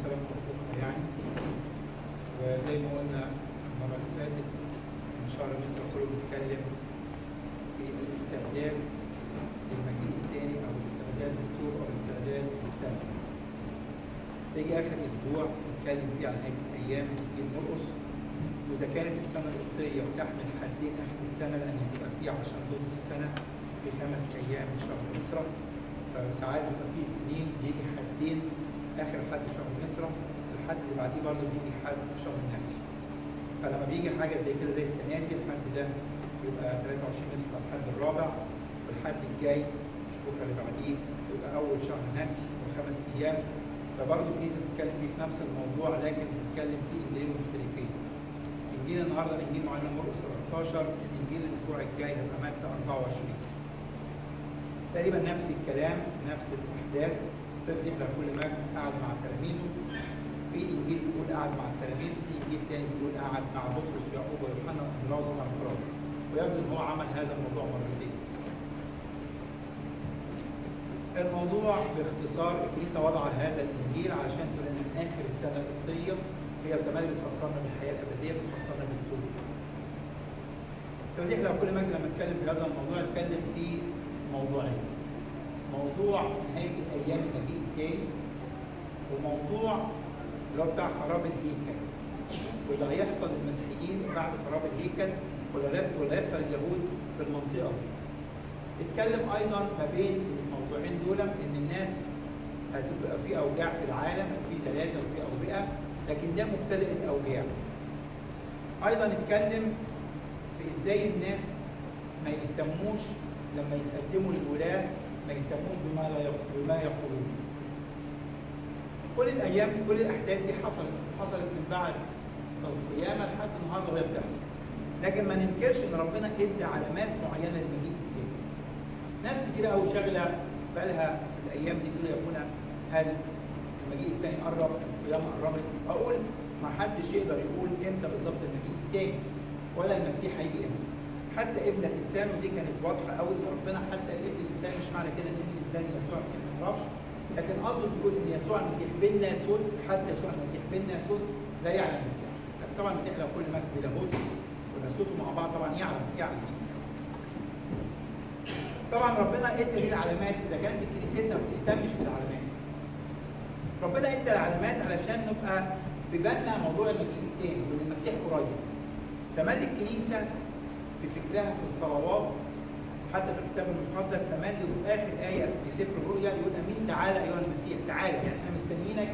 السلام حقوقها يعني وزي ما قلنا المرة اللي فاتت إن شهر مصر كله بيتكلم في الاستعداد للمجيء الثاني أو الاستعداد للطور أو الاستعداد للسنة. تيجي آخر أسبوع نتكلم فيه عن نهاية الأيام في مرقص وإذا كانت السنة القبطية بتحمل حدين آخر السنة لأن بيبقى فيه عشان تدخل السنة في خمس أيام شهر مصر فساعات بيبقى فيه سنين بيجي حدين آخر حد في شهر مصر الحد اللي بعديه برضه بيجي حد في شهر ناسي فلما بيجي حاجة زي كده زي السنة دي الحد ده بيبقى 23 مصر على الحد الرابع والحد الجاي مش بكرة اللي بعديه بيبقى أول شهر ناسي وخمس أيام فبرضه الكنيسة بتتكلم فيه في نفس الموضوع لكن بتتكلم فيه إنجيلين مختلفين. إنجيل النهارده الانجيل معلنا مرقس 13 الإنجيل الأسبوع الجاي هيبقى متى 24. تقريبا نفس الكلام نفس الأحداث المسيح له كل مجد قعد مع تلاميذه في إنجيل بيقول قعد مع التلاميذ في إنجيل تاني بيقول قعد مع بطرس ويعقوب ويوحنا واندراوس مع الفراد ويبدو ان هو عمل هذا الموضوع مرتين. الموضوع باختصار الكنيسة وضع هذا الإنجيل علشان تقول إن من آخر السنة القبطيه هي كمان بتفكرنا بالحياة الأبدية بتفكرنا بالتوبه. المسيح له كل مجد لما اتكلم في هذا الموضوع اتكلم في موضوعين. موضوع نهاية الأيام المجيء الثاني وموضوع اللي هو بتاع خراب الهيكل واللي هيحصل للمسيحيين بعد خراب الهيكل واللي هيحصل لليهود في المنطقة دي. اتكلم أيضا ما بين الموضوعين دول إن الناس هتبقى في أوجاع في العالم في زلازل وفي أوبئة لكن ده مبتدئ الأوجاع. أيضا اتكلم في إزاي الناس ما يهتموش لما يتقدموا للولاة ما يهتموش بما لا بما يقولون. كل الأيام كل الأحداث دي حصلت حصلت من بعد القيامة لحد النهارده وهي بتحصل. لكن ما ننكرش إن ربنا إدى علامات معينة للمجيء التاني. ناس كتير قوي شاغلة بالها في الأيام دي تقول يا ابونا هل المجيء الثاني قرب القيامة قربت أقول ما حدش يقدر يقول إمتى بالظبط المجيء الثاني ولا المسيح هيجي إمتى حتى ابن الإنسان ودي كانت واضحة قوي إن ربنا حتى ابن الإنسان مش معنى كده إن ابن الإنسان يسوع المسيح ما يعرفش لكن قصده بيقول إن يسوع المسيح بين ناسوت حتى يسوع المسيح بين ناسوت لا يعلم الساعة لكن طبعا المسيح له كل مجد لاهوته وناسوته مع بعض طبعا يعلم يعلم الساعة طبعا ربنا إدى العلامات إذا كانت كنيستنا ما بتهتمش بالعلامات. ربنا إدى العلامات علشان نبقى في بالنا موضوع المجيء التاني وإن المسيح قريب. تملي الكنيسة في فكرها في الصلوات حتى في الكتاب المقدس تملي وفي آخر آية في سفر الرؤيا يقول أمين تعالى أيها المسيح تعالى يعني إحنا مستنيينك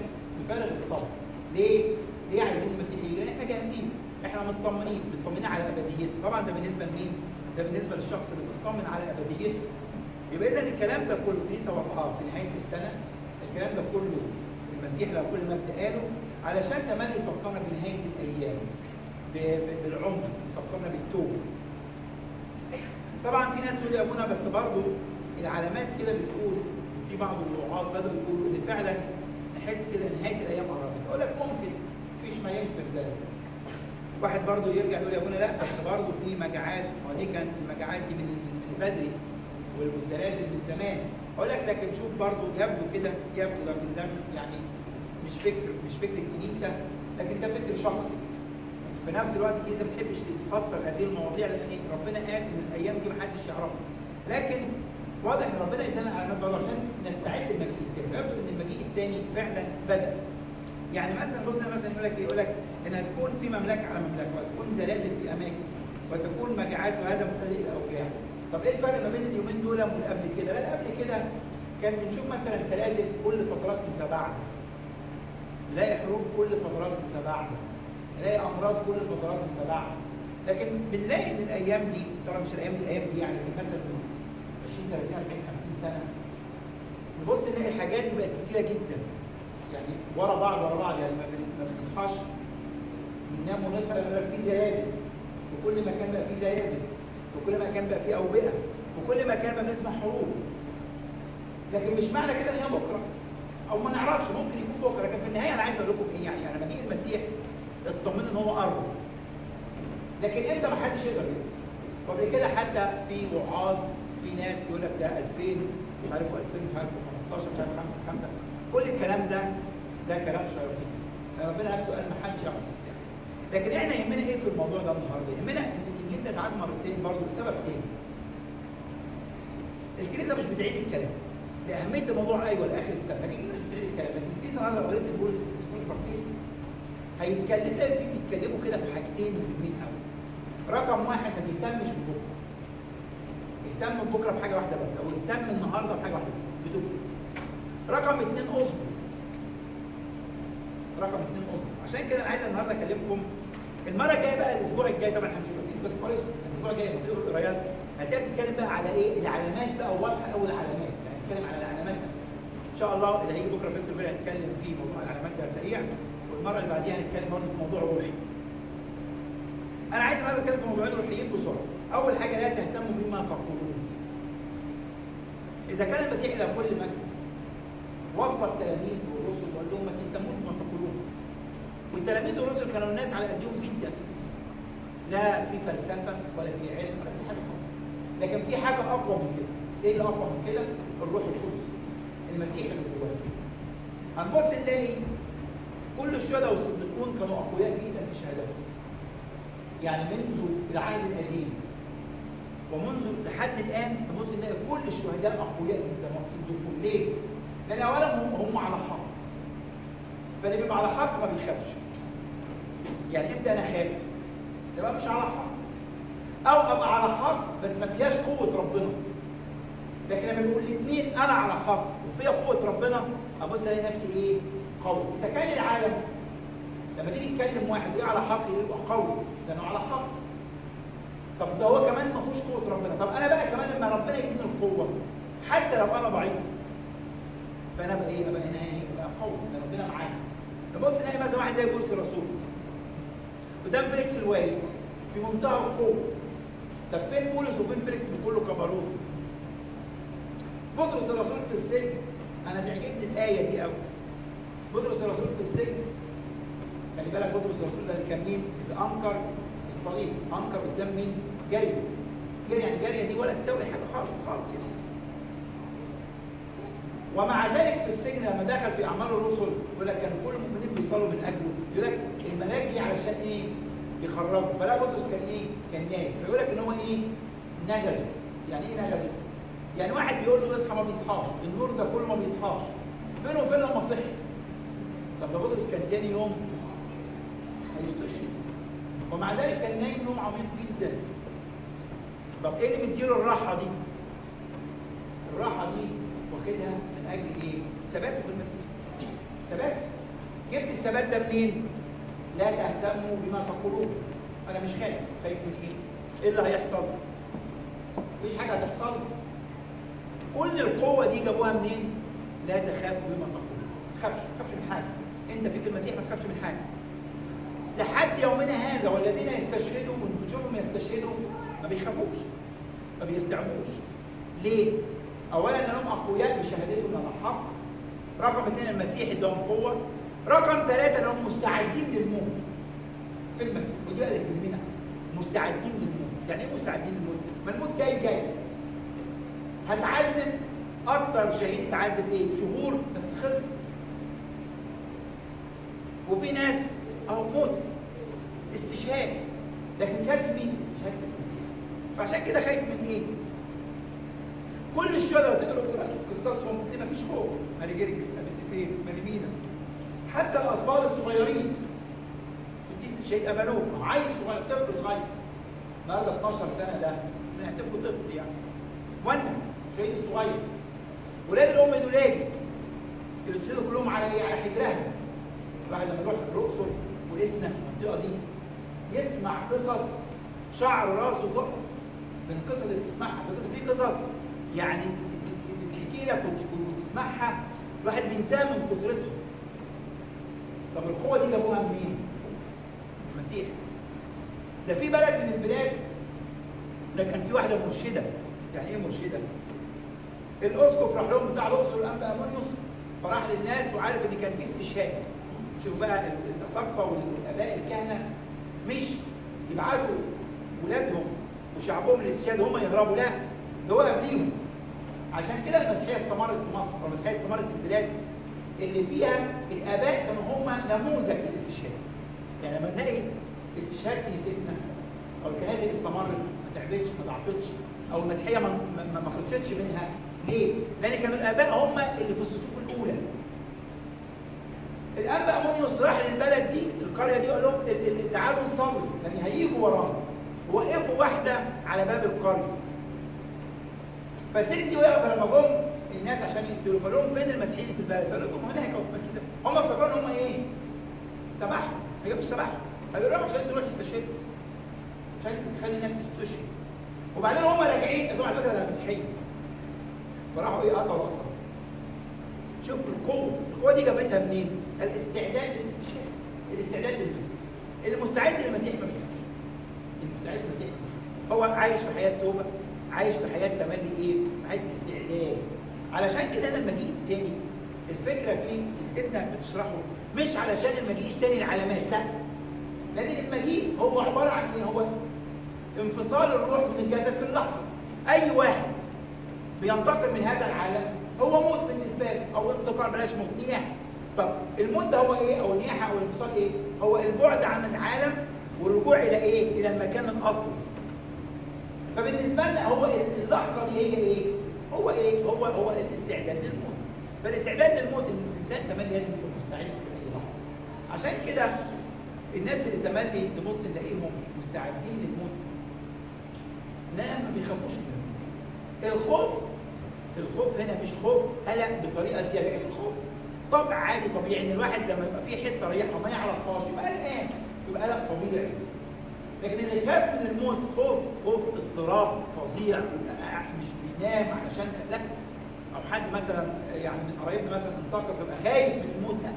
بفارغ الصبر. ليه؟ ليه عايزين المسيح يجي؟ إحنا جاهزين إحنا مطمنين مطمنين على ابديته طبعا ده بالنسبة لمين؟ ده بالنسبة للشخص اللي مطمن على ابديته. يبقى اذا الكلام ده كله الكنيسه وضعاه في نهاية السنة الكلام ده كله المسيح له كل مجد قاله علشان كمان يفكرنا بنهاية الأيام بالعمر يفكرنا بالتوبة. طبعا في ناس تقول يا ابونا بس برضه العلامات كده بتقول في بعض الوعاظ بدأوا يقولوا إن فعلا نحس كده نهاية الأيام قربت. أقول لك ممكن مفيش ما ينكر ذلك. واحد برضه يرجع يقول يا ابونا لا بس برضه في مجاعات ما دي كانت المجاعات دي من من بدري والزلازل من زمان أقول لك لكن شوف برضه يبدو كده يبدو لكن ده يعني مش فكر مش فكر الكنيسة لكن ده فكر شخصي في نفس الوقت الكنيسة ما بتحبش تفسر هذه المواضيع لأن ربنا قال إن الأيام دي ما حدش يعرفها. لكن واضح إن ربنا ادانا علامات برضه عشان نستعد للمجيء الثاني يبدو إن المجيء الثاني فعلا بدأ. يعني مثلا بص مثلا يقول لك يقول لك إن هتكون في مملكة على مملكة وتكون زلازل في أماكن وتكون مجاعات وهذا مبتدئ الاوجاع طب إيه الفرق ما بين اليومين دول واللي قبل كده؟ لا قبل كده كان بنشوف مثلا سلاسل كل فترات متباعدة. نلاقي حروب كل فترات متباعدة. نلاقي أمراض كل فترات متباعده لكن بنلاقي إن الأيام دي طبعا مش الأيام دي الأيام دي يعني مثلا من 20 30 40 50 سنة نبص نلاقي الحاجات دي بقت كتيرة جدا. يعني ورا بعض ورا بعض. يعني ما بنصحاش بننام ونصحى يقول لك في زلازل وكل مكان بقى فيه زلازل وكل مكان بقى فيه أوبئة. وكل مكان بقى بنسمع حروب. لكن مش معنى كده إن هي بكرة. أو ما نعرفش ممكن يكون بكرة. لكن في النهاية أنا عايز أقول لكم إيه يعني؟ يعني مجيء المسيح اطمنوا إن هو قرب لكن إمتى ما حدش يقدر يقول؟ وقبل كده حتى في وعاظ في ناس يقول لك ده 2000 مش عارف 2000 مش عارف 15 مش عارف 5 5 كل الكلام ده ده كلام شياطين. ربنا نفسه قال ما حدش يعرف السر لكن إحنا يهمنا إيه في الموضوع ده النهارده؟ يهمنا إن الإنجيل ده اتعاد مرتين برضه لسبب تاني. الكنيسة مش بتعيد الكلام. لأهمية الموضوع أيوه لآخر السنة. لكن الكنيسة مش بتعيد الكلام. لكن الكنيسة النهارده لو قريت البولس بكسيس هيتكلم تلاقي فيه بيتكلموا كده في حاجتين مهمين قوي. رقم واحد ما تهتمش ببكره. اهتم بكرة في حاجة واحدة بس أو اهتم النهارده بحاجة واحدة بس بتوبتك. رقم اثنين اصبر. رقم اثنين اصبر عشان كده أنا عايز النهارده أكلمكم المرة الجاية بقى الأسبوع الجاي طبعا إحنا مش هيبقى فيه بس خالص الأسبوع الجاي لما تقروا القرايات هتبتدي تتكلم بقى على إيه العلامات بقى واضحه قوي العلامات يعني نتكلم على العلامات نفسها إن شاء الله اللي هيجي بكرة فيرا هنتكلم في موضوع العلامات ده سريع والمرة اللي بعديها هنتكلم برضه في موضوع روحي. أنا عايز النهارده أتكلم في موضوعين روحيين بسرعة. أول حاجة لا تهتموا بما تقولون. إذا كان المسيح إلى كل مجد وصى التلاميذ والرسل وقال لهم ما تهتموش بما تقولون. والتلاميذ والرسل كانوا الناس على قدهم جدا. لا في فلسفة ولا في علم ولا في حاجة خالص. لكن في حاجة أقوى من كده. إيه اللي أقوى من كده؟ الروح القدس. المسيح اللي جواك هنبص نلاقي كل الشهداء والصديقون كانوا أقوياء جدا في شهادتهم يعني منذ العهد القديم. ومنذ لحد الآن نبص نلاقي كل الشهداء أقوياء جدا. والصديقون ليه؟ لأن اولا هم هم على حق. فاللي بيبقى على حق ما بيخافش. يعني إمتى أنا خايف؟ يبقى مش على حق. أو أبقى على حق بس ما فيهاش قوة ربنا. لكن لما بيقول الاثنين أنا على حق وفيها قوة ربنا أبص ألاقي نفسي إيه؟ قوي. إذا كان العالم لما تيجي تكلم واحد إيه على حق يبقى قوي لأنه على حق. طب ده هو كمان ما فيهوش قوة ربنا. طب أنا بقى كمان لما ربنا يديني القوة حتى لو أنا ضعيف فأنا بقى إيه؟ أبقى هنا إيه؟ أبقى قوي. لأن ربنا معايا. نبص نلاقي مثلا واحد زي بولس الرسول. قدام فيليكس الوالي في منتهى القوة. طب فين بولس وفين فيليكس بكل جبروته بطرس الرسول في السجن. أنا تعجبني الآية دي قوي بطرس الرسول في السجن خلي بالك بطرس الرسول ده كان مين؟ اللي أنكر في الصليب أنكر قدام مين؟ جارية جارية يعني جارية دي ولا تساوي حاجة خالص خالص يعني ومع ذلك في السجن لما دخل في أعمال الرسل يقول لك كانوا كل المؤمنين بيصلوا من أجله يقول لك الملاك جه علشان إيه؟ يخرجه فلا بطرس كان إيه؟ كان نايم فيقول لك إن هو إيه؟ نجزه يعني إيه نجزه؟ يعني واحد بيقول له اصحى ما بيصحاش النور ده كله ما بيصحاش فين وفين لما صحي كان تاني يوم هيستشهد ومع ذلك كان نايم نوم عميق جدا طب إيه اللي مديله الراحة دي؟ الراحة دي واخدها من أجل إيه؟ ثباته في المسيح ثبات جبت الثبات ده منين؟ لا تهتموا بما تقولون أنا مش خايف خايف من إيه؟ إيه اللي هيحصل؟ مفيش حاجة هتحصل كل القوة دي جابوها منين؟ لا تخافوا بما تقولون ما تخافش ما تخافش من حاجة انت فيك المسيح ما تخافش من حاجة. لحد يومنا هذا والذين يستشهدوا ونشوفهم يستشهدوا ما بيخافوش ما بيرتعبوش. ليه؟ اولا انهم أقوياء بشهادتهم لنا الحق رقم اثنين المسيح اداهم قوة. رقم ثلاثة انهم مستعدين للموت. في المسيح ودي بقى اللي تهمنا مستعدين للموت. يعني إيه مستعدين للموت؟ ما الموت جاي جاي. هتعذب أكتر شهيد اتعذب إيه؟ شهور بس خلصت وفي ناس أهو موت استشهاد. لكن استشهاد في مين؟ استشهاد في المسيح فعشان كده خايف من إيه؟ كل الشهداء تقروا قصصهم دي مفيش خوف. ماري سيفين ماري حتى الأطفال الصغيرين. قديس الشهيد ابانوب عيل صغير طفل صغير. النهارده 12 سنة ده نعتبره طفل يعني. ونس شهيد الصغير ولاد الأم دولاجي يرسلوا كلهم على إيه؟ على حجرها. الواحد لما يروح الاقصر واسنا المنطقة دي يسمع قصص شعر راسه تقف من القصص اللي بتسمعها. في قصص يعني بتحكي لك وتسمعها الواحد بينساها من كترتها طب القوة دي جابوها منين؟ المسيح. ده في بلد من البلاد ده كان في واحدة مرشدة. يعني إيه مرشدة؟ الأسقف راح لهم بتاع الاقصر الانبا أمونيوس فراح للناس وعارف إن كان في استشهاد. شوفوا بقى الاساقفه والآباء الكهنة مش يبعتوا ولادهم وشعبهم للاستشهاد هم يهربوا لا ده هو قبليهم. عشان كده المسيحية استمرت في مصر والمسيحية استمرت في البلاد اللي فيها الآباء نموذج للاستشهاد. يعني لما نلاقي استشهاد كنيستنا أو الكنائس اللي استمرت ما تعبتش ما ضعفتش أو المسيحية ما خلصتش منها ليه؟ لأن كانوا الآباء هم اللي في الصفوف الأولى. الانبا امونيوس راح للبلد دي القرية دي قال لهم ال- ال- تعالوا نصلي لأن هيجوا ورانا. وقفوا واحدة على باب القرية. فالست دي وقف لما جم الناس عشان يقتلوا. فقال لهم فين المسيحيين في البلد؟ فقالوا لهم هناك أهو في. هم افتكروا إن هم إيه؟ تبعهم. هي مش تبعهم. قالوا لهم عشان تروح تستشهدوا. عشان تخلي الناس تستشهد. وبعدين هم راجعين قالوا على فكرة ده مسيحيين فراحوا إيه؟ قطعوا رأسهم. شوف القوة. القوة دي جابتها منين؟ الاستعداد للاستشهاد الاستعداد للمسيح المستعد للمسيح ما بيخافش. المستعد للمسيح ما هو عايش في حياة توبة عايش في حياة تملي إيه؟ في حياه استعداد. علشان كده أنا المجيء التاني الفكرة فيه كنيستنا بتشرحه مش علشان المجيء التاني العلامات لا. لأن المجيء هو عبارة عن إيه؟ هو انفصال الروح من الجسد في اللحظة. أي واحد بينتقل من هذا العالم هو موت بالنسبة له أو انتقال بلاش موت. نياحه طب الموت ده هو إيه؟ أو النياحة أو الانفصال إيه؟ هو البعد عن العالم والرجوع إلى إيه؟ إلى المكان الأصلي. فبالنسبة لنا هو اللحظة دي هي إيه؟ هو إيه؟ هو هو الاستعداد للموت. فالاستعداد للموت إن الإنسان تملي لازم يكون مستعد في اي لحظه عشان كده الناس اللي تملي تبص نلاقيهم مستعدين للموت. لا ما بيخافوش من الموت. الخوف الخوف هنا مش خوف قلق بطريقة زيادة. الخوف طبع عادي طبيعي ان الواحد لما يبقى في حتة رايحه ما يعرفهاش يبقى قلقان يبقى قلق طبيعي. لكن اللي يخاف من الموت خوف خوف اضطراب فظيع مش بينام علشان لا. أو حد مثلا يعني من قرايبنا مثلا انتقل فيبقى خايف من الموت لا.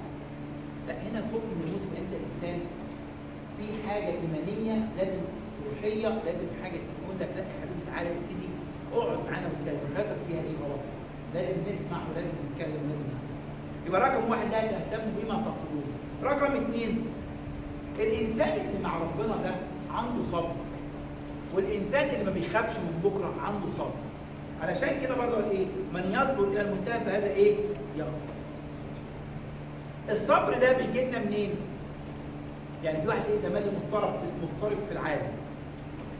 لا هنا الخوف من الموت يبقى انت انسان في حاجة إيمانية لازم روحية لازم حاجة تقول لك. لا يا حبيبي تعالى ابتدي اقعد معانا واتكلم. فيها إيه غلط. لازم نسمع ولازم نتكلم ولازم نعمل. يبقى رقم واحد لا تهتم بما تقولون. رقم اثنين الإنسان اللي مع ربنا ده عنده صبر. والإنسان اللي ما بيخافش من بكرة عنده صبر. علشان كده برضه إيه؟ من يصبر إلى المنتهى فهذا إيه؟ يخلص الصبر ده بيجي لنا منين؟ يعني في واحد إيه؟ تملي مضطرب في مضطرب في العالم.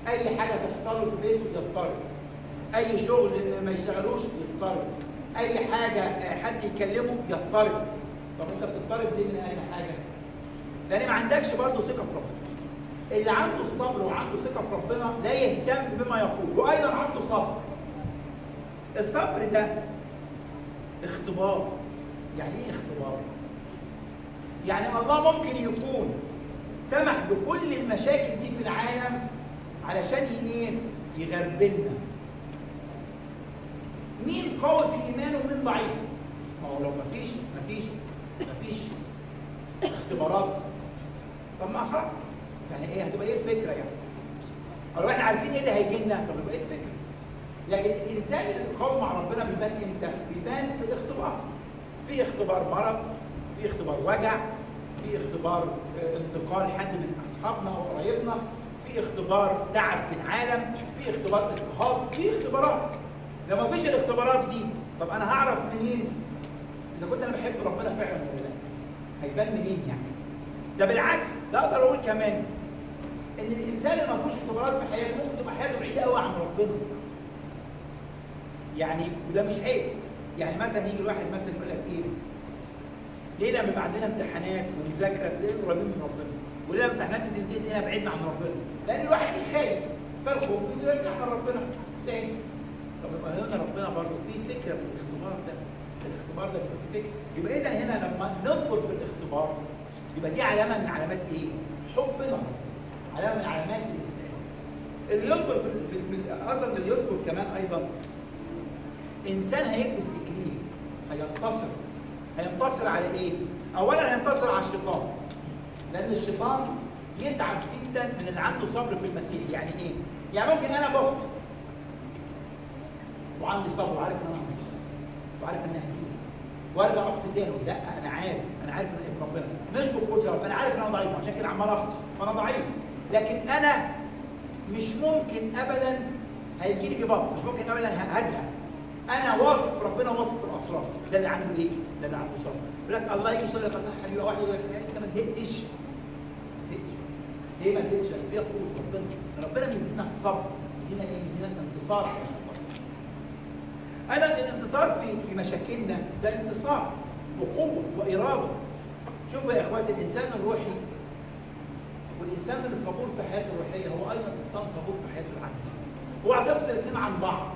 أي حاجة تحصل له في بيته يضطرب. أي شغل ما يشتغلوش يضطرب. أي حاجة حد يكلمه يضطرب. طب أنت بتضطرب ليه من أي حاجة؟ لأن ما عندكش برضه ثقة في ربنا. اللي عنده الصبر وعنده ثقة في ربنا لا يهتم بما يقول. وأيضا عنده صبر. الصبر ده اختبار. يعني إيه اختبار؟ يعني الله ممكن يكون سمح بكل المشاكل دي في العالم علشان إيه؟ يغربلنا مين قوي في إيمانه ومين ضعيف؟ ما هو لو مفيش مفيش مفيش اختبارات. طب ما خلاص. يعني إيه؟ هتبقى إيه الفكرة يعني؟ لو إحنا عارفين إيه اللي هيجي لنا. طب يبقى إيه الفكرة؟ لكن الانسان اللي قوي مع ربنا بيبان إمتى؟ بيبان في الاختبار. في اختبار مرض في اختبار وجع في اختبار انتقال حد من أصحابنا أو قرايبنا في اختبار تعب في العالم في اختبار اضطهاد في اختبارات. لو ما فيش الاختبارات دي. طب أنا هعرف منين؟ إذا كنت أنا بحب ربنا فعلا ولا لأ. هيبان منين يعني؟ ده بالعكس ده أقدر أقول كمان إن الإنسان اللي ما فيهوش اختبارات في حياته ممكن تبقى حياته بعيدة قوي عن ربنا. يعني وده مش عيب. يعني مثلا يجي الواحد مثلا يقول لك إيه؟ ليه لما يبقى عندنا امتحانات ومذاكرة ليه قريبين من ربنا؟ وليه لما امتحانات تنتهي هنا بعيدنا عن ربنا؟ لأن الواحد خايف فالخوف يرجع من ربنا تاني طب يبقى هنا ربنا برضه في فكرة في الاختبار ده الاختبار ده بيبقى في فكرة يبقى اذا هنا لما نصبر في الاختبار يبقى دي علامة من علامات إيه؟ حبنا علامة من علامات الاستعداد اللي يصبر في في, في اللي يصبر كمان أيضا إنسان هيلبس اكليل هينتصر هينتصر على إيه؟ اولا هينتصر على الشيطان لأن الشيطان يتعب جدا من اللي عنده صبر في المسيح يعني إيه؟ يعني ممكن أنا بخت وعندي صبر وعارف إن أنا هنتصر وعارف ان أنا وأرجع اخت تاني. لا أنا عارف. أنا عارف إن إبن ربنا. مش بقوه يا رب أنا عارف إن أنا ضعيف. عشان كده عمال اخت فانا ضعيف. لكن أنا مش ممكن ابدا هيجي لي جباب مش ممكن ابدا هزهق. أنا واثق في ربنا واثق في الاصل صبر ده اللي عنده إيه؟ ده اللي عنده صبر. يقول لك الله يجي يقول لك حبيبي واحد يقول لك أنت ما زهقتش. ما زهقتش. ليه ما زهقتش؟ لأن قوة ربنا. ربنا بيدينا الصبر. بيدينا إيه؟ بيدينا الانتصار. أيضا الانتصار في في مشاكلنا ده انتصار وقوة وإرادة شوفوا يا إخواتي الإنسان الروحي والإنسان اللي صبور في حياته الروحية هو أيضا إنسان صبور في حياته العملية اوعى تفصل الاثنين عن بعض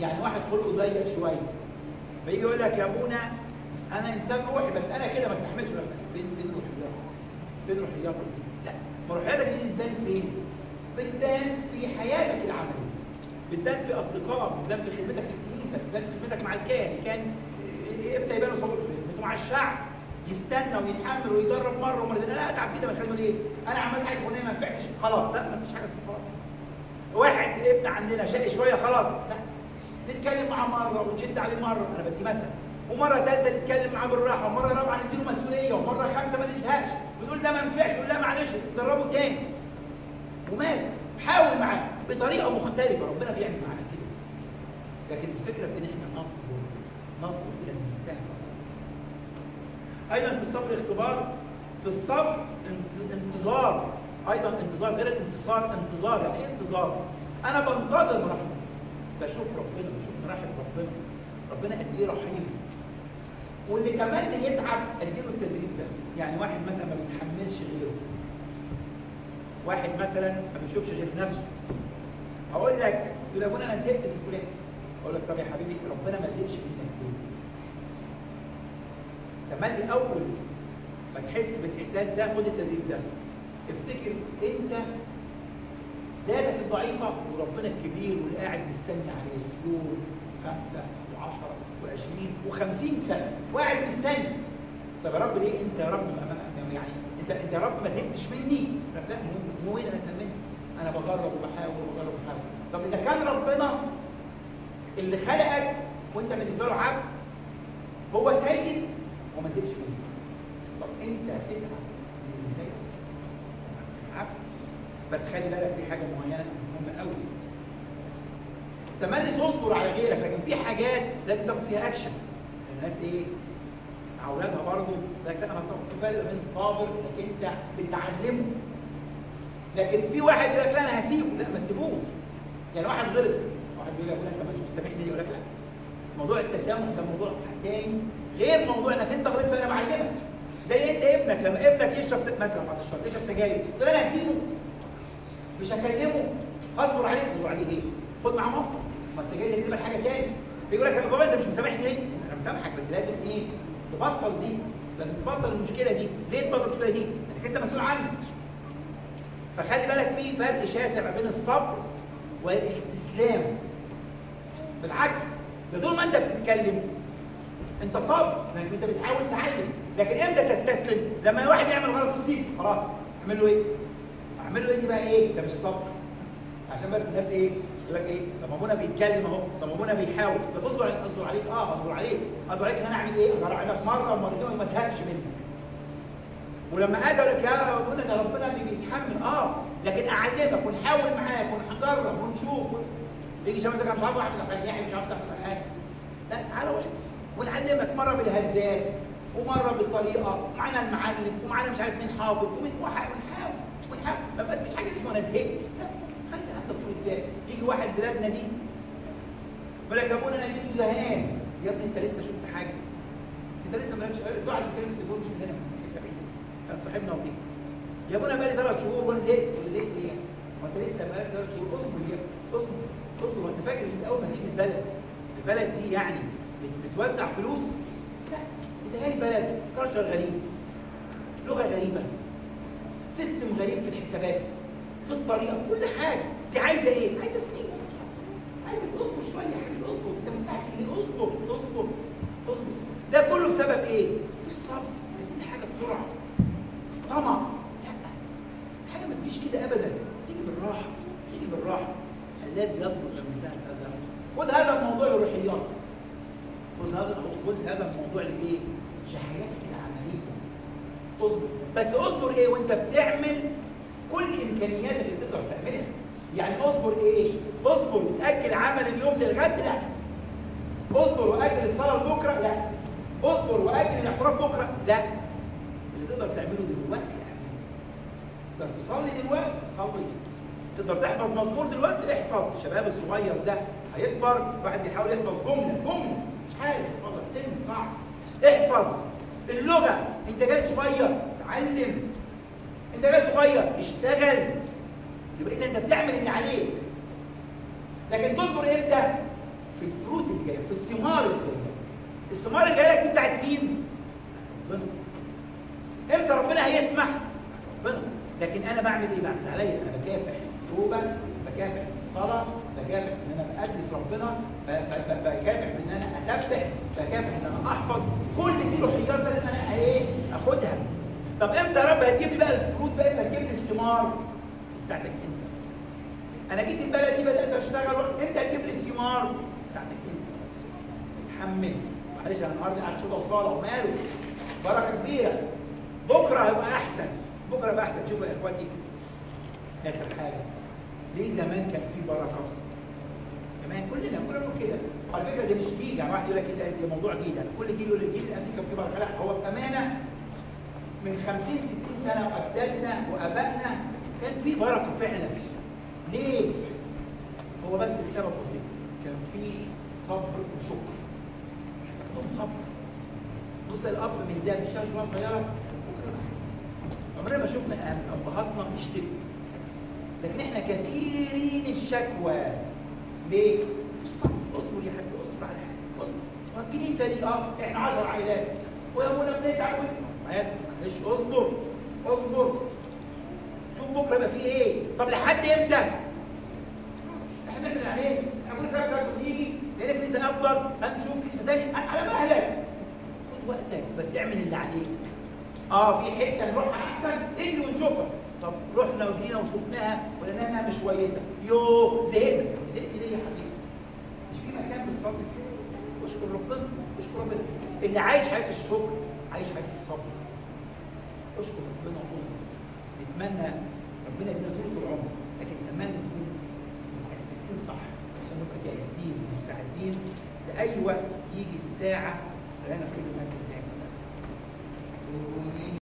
يعني واحد خلقه ضيق شوية فيجي يقول لك يا أبونا أنا إنسان روحي بس أنا كده ما استحملش فين فين روحياتك؟ فين روحياتك؟ لا روحياتك دي بتبان فين؟ بتبان في حياتك العملية بتبان في اصدقائك بتبان في خدمتك في الكنيسة بتبان في خدمتك مع الكاهن. كان إمتى يبان خدمته مع الشعب يستنى ويتحمل ويجرب مرة ومرتين لا أتعب كده من خدمه ليه؟ أنا عملت حاجة فلانية ما نفعتش. خلاص لا ما فيش حاجة اسمها خلاص. واحد ابن عندنا شقي شوية خلاص لا. نتكلم معاه مرة ونشد عليه مرة. أنا بدي مثل ومرة ثالثه نتكلم معاه بالراحة. ومرة رابعة نديله مسؤولية. ومرة خامسة ما نزهقش. ونقول ده ما ينفعش نقول لا معلش. جربه تاني. ومال حاول معاه. بطريقة مختلفة. ربنا بيعمل معانا كده. لكن الفكرة في إن إحنا نصبر نصبر إلى المنتهى أيضا في الصبر اختبار في الصبر انت- انتظار. أيضا انتظار غير الانتصار انتظار. يعني إيه انتظار؟ أنا بنتظر رحمه بشوف ربنا بشوف مراحم ربنا. ربنا قد إيه رحيم. واللي كمان يتعب أديله التدريب ده. يعني واحد مثلا ما بيتحملش غيره. واحد مثلا ما بيشوفش غير نفسه. أقول لك يقول أبونا أنا زهقت من فلان. أقول لك طب يا حبيبي ربنا ما زهقش منك ليه؟ تملي أول ما تحس بالإحساس ده خد التدريب ده. افتكر أنت ذاتك الضعيفة وربنا الكبير واللي قاعد مستني عليك يوم خمسة و10 و20 و50 سنة وقاعد مستني. طب يا رب ليه أنت يا رب يعني انت أنت يا رب ما زهقتش مني؟ مو- مو أنا مني أنا بجرب وبحاول وبجرب وبحاول. طب إذا كان ربنا اللي خلقك وأنت بالنسبة له عبد هو سيد وما زهقش منك طب أنت هتتعب من اللي زيك عبد. بس خلي بالك في حاجة معينة مهمة قوي تملي تصبر على غيرك لكن في حاجات لازم تاخد فيها اكشن الناس إيه؟ أولادها برضه. لكن أنا صبر في فرق بين صابر انك انت بتعلمه. لكن في واحد يقول لك لا أنا هسيبه. لا ما تسيبوش. يعني واحد غلط. واحد يقول لك انت مش بتسامحني يقول لك لا. موضوع التسامح ده موضوع تاني غير موضوع إنك أنت غلطت فانا بعلمك زي أنت ابنك لما ابنك يشرب مثلا بعد الشر يشرب سجاير تقول أنا هسيبه. مش هكلمه. هصبر عليه تصبر عليه إيه؟ خد معاه موقف ما السجاير دي تبقى حاجة تاني بيقول لك يا بابا انت مش مسامحني. ليه؟ أنا مسامحك بس لازم إيه؟ تبطل دي. لازم تبطل المشكلة دي. ليه تبطل المشكلة دي؟ لانك أنت مسؤول عنها فخلي بالك في فرق شاسع ما بين الصبر والاستسلام. بالعكس ده طول ما انت بتتكلم انت صابر لانك انت بتحاول تعلم. لكن إمتى تستسلم؟ لما واحد يعمل غلط تسيبه خلاص اعمل له إيه؟ اعمل له إيه بقى إيه؟ ده مش صبر. عشان بس الناس إيه؟ يقول لك إيه؟ طب ابونا بيتكلم اهو طب ابونا بيحاول. ده تصبر اصبر عليك. آه اصبر عليك. اصبر عليك إن أنا أعمل إيه؟ أقدر اعملك مره ومرتين وما أزهقش منك ولما اذى لك يا ابونا ده ربنا بيتحمل آه لكن أعلمك ونحاول معاك ونجرب ونشوف. يجي شباب مش عارف احفظ يحيى مش عارف احفظ القران لا تعالى واحد. ونعلمك مرة بالهزات ومرة بالطريقة. ومعانا المعلم ومعانا مش عارف مين حافظ. ومين ونحاول ونحاول ونحاول. ما فيش حاجة اسمها أنا زهقت. خلي عندك طول الجاي يجي واحد بلادنا دي يقول لك يا ابونا أنا جيت زهقان. يا ابني أنت لسه شفت حاجة؟ أنت لسه مالكش واحد بيتكلم التليفون مش من هنا من حتة بعيده كان صاحبنا وكده يا ابونا بقالي ثلاث شهور وأنا زهقت ولا زهقت إيه؟ هو انت لسه بقالك ثلاث شهور. اصبر يا اصبر اصبر. وانت فاكر إن أول ما تيجي البلد؟ البلد دي يعني بت- بتوزع فلوس؟ لا انت جاي بلد culture غريب لغة غريبة system غريب في الحسابات في الطريقة في كل حاجة. دي عايزة إيه؟ عايزة سنين. عايزة اصبر شوية يا حبيبي اصبر. انت مش ساعه اصبر اصبر اصبر. ده كله بسبب إيه؟ في الصبر عايزين حاجة بسرعة طمع لا حاجة ما تجيش كده ابدا. تيجي بالراحة تيجي بالراحة. الذي يصبر لما انتهى هذا خد هذا الموضوع للروحيات خذ هذا خذ هذا الموضوع لإيه؟ لحياتك العملية. اصبر. بس اصبر إيه؟ وأنت بتعمل كل امكانياتك اللي تقدر تعملها. يعني اصبر إيه؟ اصبر. وتاجل عمل اليوم للغد؟ لا. اصبر وأجل الصلاة لبكره لا. اصبر وأجل الاعتراف بكرة؟ لا. اللي تقدر تعمله دلوقتي تقدر تصلي دلوقتي صلي. تقدر تحفظ مزمور دلوقتي؟ احفظ. الشباب الصغير ده هيكبر واحد بيحاول يحفظ. جمله جمله مش عارف. يحفظها السن صعب. احفظ. اللغة. انت جاي صغير. اتعلم. انت جاي صغير. اشتغل. يبقى إذا انت بتعمل اللي عليك. لكن تصبر إمتى؟ في الفروت اللي جاية في الثمار اللي جاية. الثمار اللي جاية لك دي بتاعت مين؟ ربنا. إمتى ربنا هيسمح؟ لكن أنا بعمل إيه؟ بعمل عليا أنا بكافح التوبة بكافح الصلاة بكافح إن أنا بقدس ربنا بكافح إن أنا أسبح بكافح إن أنا أحفظ. كل دي روحيات لازم أنا إيه؟ أخدها. طب إمتى يا رب هتجيب لي بقى الفروت بقى؟ إمتى هتجيب لي الثمار بتاعتك أنت. أنا جيت البلد دي بدأت أشتغل انت هتجيب لي الثمار بتاعتك أنت؟ اتحمل. معلش أنا النهارده قاعد كده وصاله وماله. بركة كبيرة. بكرة هيبقى أحسن. بكرة هيبقى أحسن. شوفوا يا إخواتي. آخر حاجة. ليه زمان كان في بركه كمان كلنا كلنا بنقول كده. على فكرة دي مش جيل يعني واحد يقول لك ده ده موضوع جيل يعني كل جيل يقول الجيل اللي كان في بركة. لا هو بأمانة من 50 60 سنة وأجدادنا وآبائنا كان في بركة فعلا. ليه؟ هو بس لسبب بسيط. كان في صبر وشكر. عندهم صبر. بص الأب من ده بيشتغل شوية صغيرة. عمرنا ما شفنا أهل- ابهاتنا يشتكوا لكن إحنا كثيرين الشكوى. ليه؟ في الصبر أصبر يا حاج أصبر على حاجة أصبر. والكنيسه دي آه إحنا 10 عائلات. ويا أبونا بنتعب معلش أصبر أصبر. شوف بكرة يبقى فيه إيه؟ طب لحد إمتى؟ إحنا بنعمل عليه. إحنا سنه سنه بنيجي لقينا كنيسه افضل هنشوف كنيسة ثانية على مهلك. خد وقتك بس اعمل اللي عليك. آه في حتة نروحها أحسن اجري ونشوفها. طب رحنا وجينا وشفناها ولقيناها مش كويسة. يو زهقنا. زهقت ليه يا حبيبي؟ مش في مكان بتصلي فيه. اشكر ربنا اشكر ربنا. اللي عايش حياة الشكر عايش حياة الصبر. اشكر ربنا واصبر نتمنى ربنا يدينا طول العمر. لكن نتمنى نكون مؤسسين صح عشان نبقى جاهزين ومستعدين لأي وقت يجي الساعة لنا كل ما